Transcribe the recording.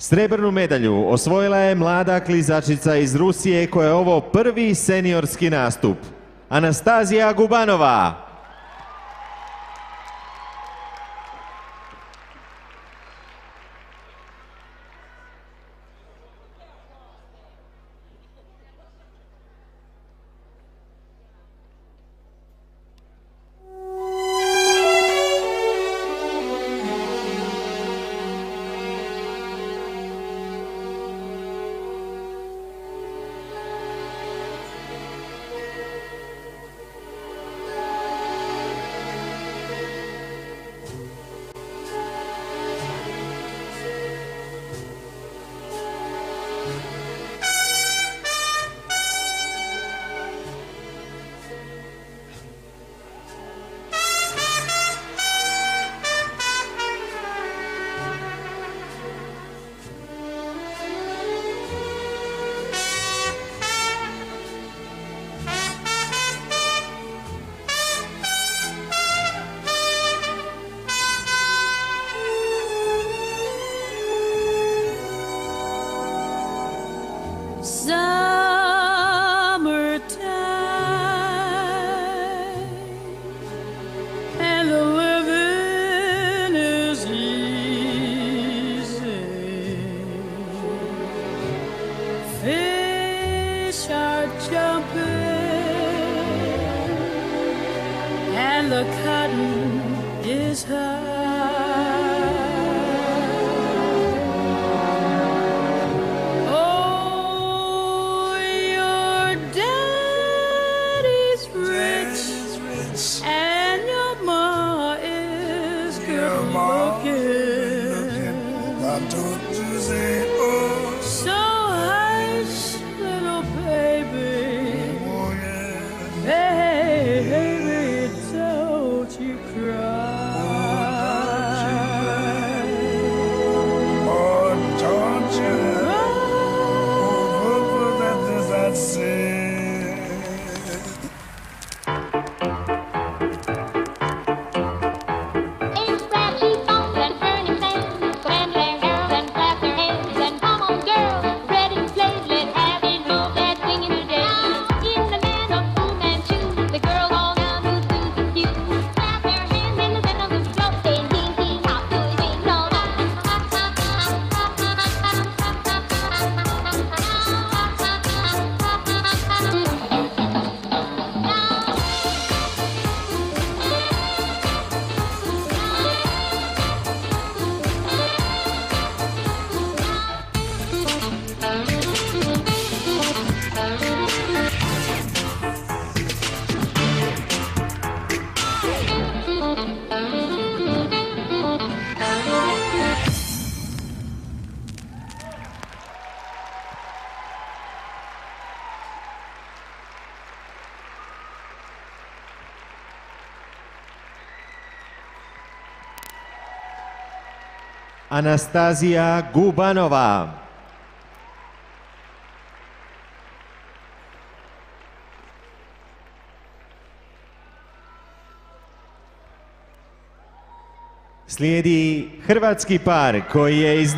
Srebrnu medalju osvojila je mlada klizačica iz Rusije koja je ovo prvi seniorski nastup. Anastazija Gubanova. Jumping and the cotton is high. Oh, your daddy's rich, and your ma is good looking. Anastazija Gubanova. Slijedi hrvatski par koji je iz